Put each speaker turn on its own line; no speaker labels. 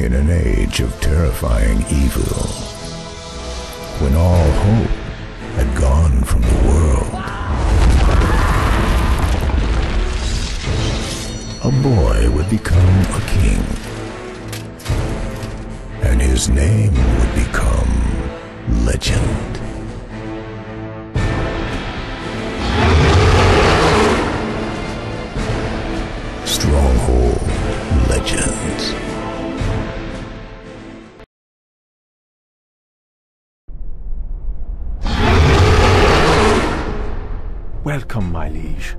In an age of terrifying evil, when all hope had gone from the world, a boy would become a king, and his name would become legend. Stronghold Legends.
Welcome, my liege.